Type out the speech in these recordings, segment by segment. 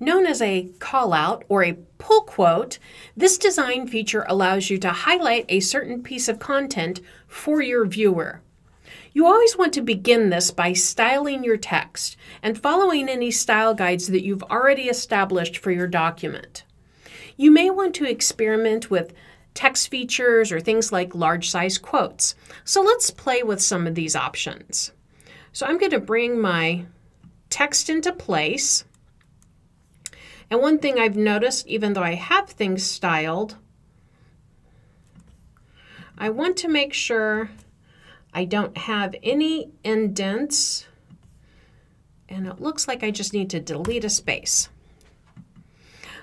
Known as a call-out or a pull quote, this design feature allows you to highlight a certain piece of content for your viewer. You always want to begin this by styling your text and following any style guides that you've already established for your document. You may want to experiment with text features or things like large size quotes. So let's play with some of these options. So I'm going to bring my text into place. And one thing I've noticed, even though I have things styled, I want to make sure I don't have any indents. And it looks like I just need to delete a space.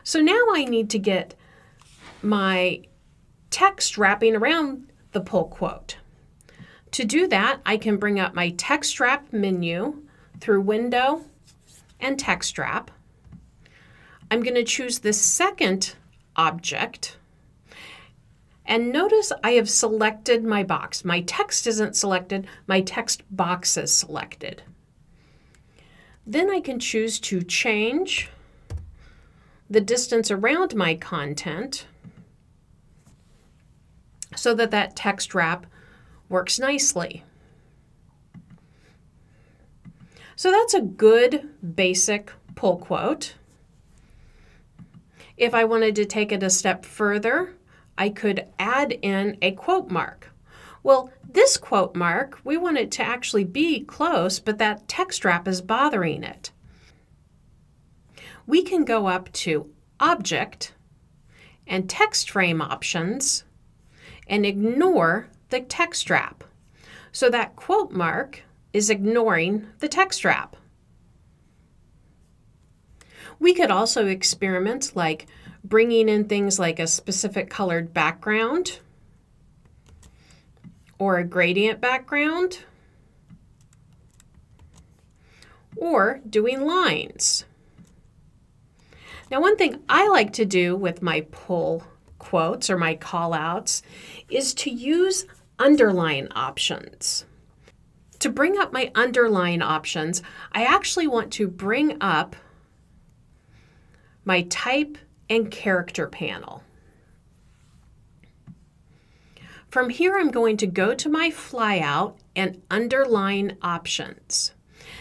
So now I need to get my text wrapping around the pull quote. To do that, I can bring up my text wrap menu through Window and Text Wrap. I'm going to choose the second object. And notice I have selected my box. My text isn't selected, my text box is selected. Then I can choose to change the distance around my content so that that text wrap works nicely. So that's a good basic pull quote. If I wanted to take it a step further, I could add in a quote mark. Well, this quote mark, we want it to actually be close, but that text wrap is bothering it we can go up to Object and Text Frame options and ignore the text wrap. So that quote mark is ignoring the text wrap. We could also experiment like bringing in things like a specific colored background or a gradient background or doing lines. Now, one thing I like to do with my pull quotes or my callouts is to use underline options. To bring up my underline options, I actually want to bring up my type and character panel. From here, I'm going to go to my flyout and underline options.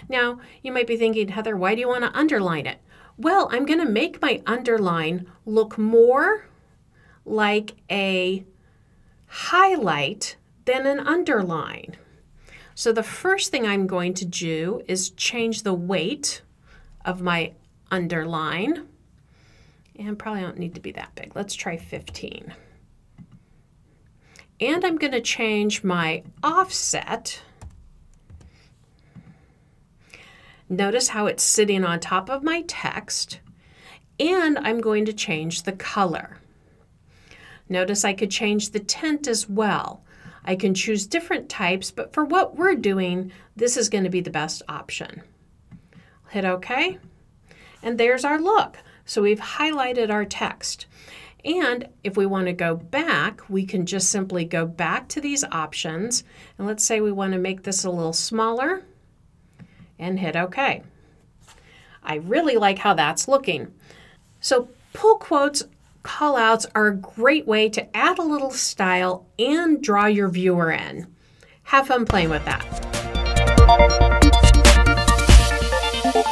Now, you might be thinking, Heather, why do you want to underline it? Well, I'm going to make my underline look more like a highlight than an underline. So the first thing I'm going to do is change the weight of my underline. And probably don't need to be that big. Let's try 15. And I'm going to change my offset Notice how it's sitting on top of my text. And I'm going to change the color. Notice I could change the tint as well. I can choose different types, but for what we're doing, this is going to be the best option. Hit OK. And there's our look. So we've highlighted our text. And if we want to go back, we can just simply go back to these options. And let's say we want to make this a little smaller and hit OK. I really like how that's looking. So pull quotes callouts are a great way to add a little style and draw your viewer in. Have fun playing with that.